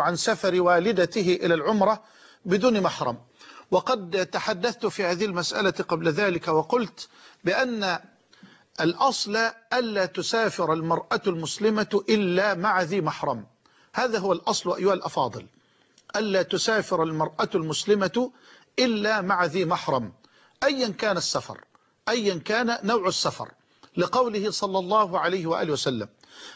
عن سفر والدته إلى العمرة بدون محرم. وقد تحدثت في هذه المسألة قبل ذلك وقلت بأن الأصل ألا تسافر المرأة المسلمة إلا مع ذي محرم. هذا هو الأصل أيها الأفاضل. ألا تسافر المرأة المسلمة إلا مع ذي محرم. أيا كان السفر أيا كان نوع السفر. لقوله صلى الله عليه وآله وسلم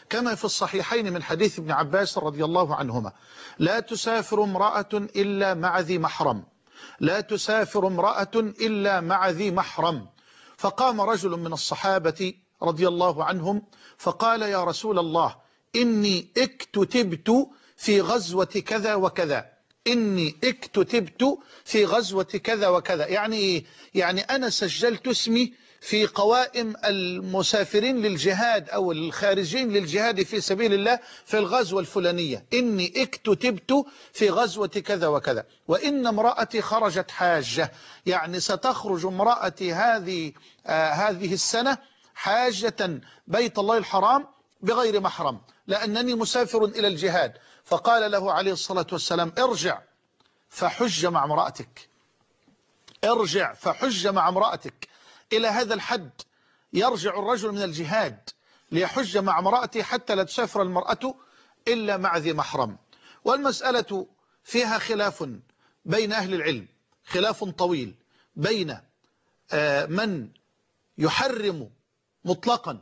كما في الصحيحين من حديث ابن عباس رضي الله عنهما. لا تسافر امرأة إلا مع ذي محرم. لا تسافر امرأة إلا مع ذي محرم. فقام رجل من الصحابة رضي الله عنهم فقال يا رسول الله إني اكتتبت في غزوة كذا وكذا. إني اكتتبت في غزوة كذا وكذا. يعني يعني أنا سجلت اسمي في قوائم المسافرين للجهاد أو الخارجين للجهاد في سبيل الله في الغزوة الفلانية. إني اكتتبت في غزوة كذا وكذا. وإن امرأتي خرجت حاجة. يعني ستخرج امرأتي هذه آه هذه السنة حاجة بيت الله الحرام بغير محرم لأنني مسافر إلى الجهاد. فقال له عليه الصلاة والسلام ارجع فحج مع امرأتك. ارجع فحج مع امرأتك. إلى هذا الحد يرجع الرجل من الجهاد ليحج مع امرأته حتى لا تسافر المرأة إلا مع ذي محرم. والمسألة فيها خلاف بين أهل العلم خلاف طويل بين من يحرم مطلقا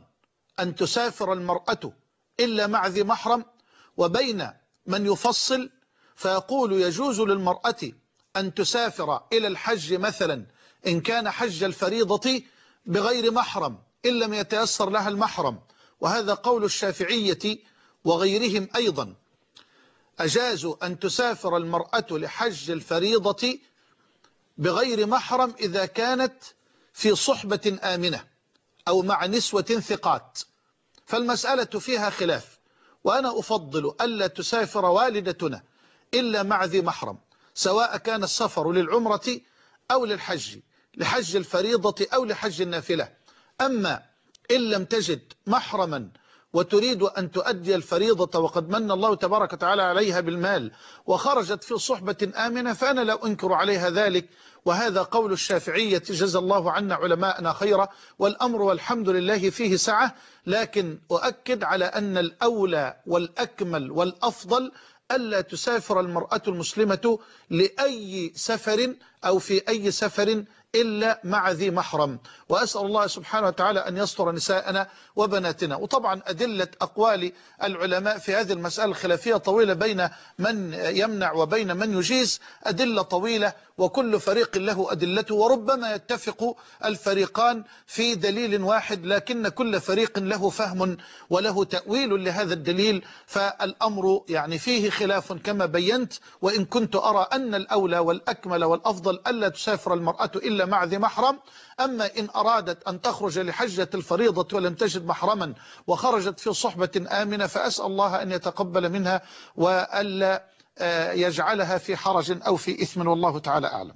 أن تسافر المرأة إلا مع ذي محرم وبين من يفصل فيقول يجوز للمرأة أن تسافر إلى الحج مثلا إن كان حج الفريضة بغير محرم إن لم يتيسر لها المحرم. وهذا قول الشافعية وغيرهم أيضا. أجازوا أن تسافر المرأة لحج الفريضة بغير محرم إذا كانت في صحبة آمنة أو مع نسوة ثقات. فالمسألة فيها خلاف. وأنا أفضل ألا تسافر والدتنا إلا مع ذي محرم سواء كان السفر للعمرة أو للحج لحج الفريضة أو لحج النافلة. أما إن لم تجد محرما وتريد أن تؤدي الفريضة وقد من الله تبارك وتعالى عليها بالمال وخرجت في صحبة آمنة فأنا لا أنكر عليها ذلك. وهذا قول الشافعية جزى الله عنا علماءنا خيرا. والأمر والحمد لله فيه سعة لكن أؤكد على أن الأولى والأكمل والأفضل ألا تسافر المرأة المسلمة لأي سفر أو في أي سفر إلا مع ذي محرم. وأسأل الله سبحانه وتعالى أن يستر نساءنا وبناتنا. وطبعا أدلة أقوال العلماء في هذه المسألة الخلافية طويلة بين من يمنع وبين من يجيز. أدلة طويلة وكل فريق له أدلته وربما يتفق الفريقان في دليل واحد لكن كل فريق له فهم وله تأويل لهذا الدليل. فالأمر يعني فيه خلاف كما بينت. وإن كنت أرى أن الأولى والأكمل والأفضل ألا تسافر المرأة إلا مع ذي محرم. أما إن أرادت أن تخرج لحجة الفريضة ولم تجد محرما وخرجت في صحبة آمنة فأسأل الله أن يتقبل منها وألا يجعلها في حرج أو في إثم والله تعالى أعلم.